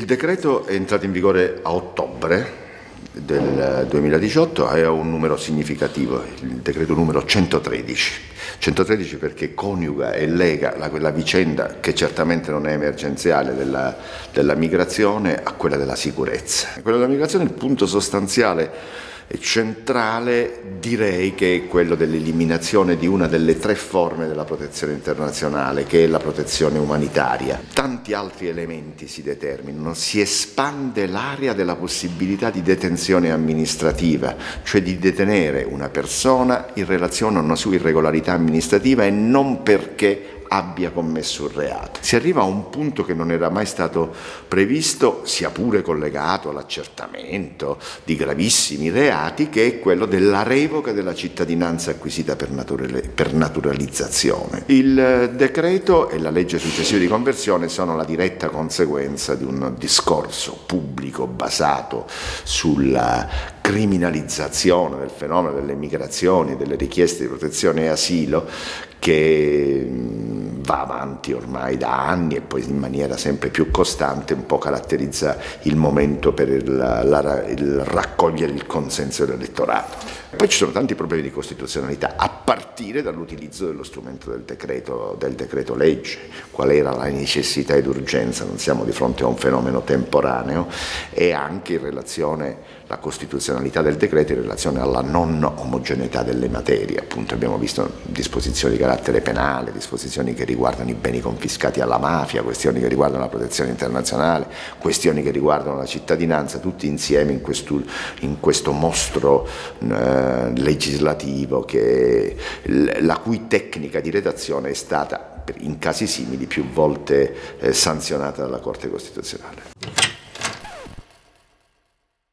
Il decreto è entrato in vigore a ottobre del 2018 e ha un numero significativo, il decreto numero 113. 113 perché coniuga e lega la, quella vicenda che certamente non è emergenziale della, della migrazione a quella della sicurezza. Quella della migrazione è il punto sostanziale centrale direi che è quello dell'eliminazione di una delle tre forme della protezione internazionale, che è la protezione umanitaria. Tanti altri elementi si determinano, si espande l'area della possibilità di detenzione amministrativa, cioè di detenere una persona in relazione a una sua irregolarità amministrativa e non perché abbia commesso un reato. Si arriva a un punto che non era mai stato previsto, sia pure collegato all'accertamento di gravissimi reati, che è quello della revoca della cittadinanza acquisita per, per naturalizzazione. Il decreto e la legge successiva di conversione sono la diretta conseguenza di un discorso pubblico basato sulla criminalizzazione del fenomeno delle migrazioni, delle richieste di protezione e asilo che va avanti ormai da anni e poi in maniera sempre più costante un po' caratterizza il momento per il, la, il raccogliere il consenso dell'elettorato. Poi ci sono tanti problemi di costituzionalità, a partire dall'utilizzo dello strumento del decreto, del decreto legge, qual era la necessità ed urgenza, non siamo di fronte a un fenomeno temporaneo e anche in relazione alla costituzionalità del decreto in relazione alla non omogeneità delle materie, appunto abbiamo visto disposizioni di carattere penale, disposizioni che riguardano i beni confiscati alla mafia, questioni che riguardano la protezione internazionale, questioni che riguardano la cittadinanza, tutti insieme in questo, in questo mostro eh, legislativo che, la cui tecnica di redazione è stata in casi simili più volte eh, sanzionata dalla Corte Costituzionale.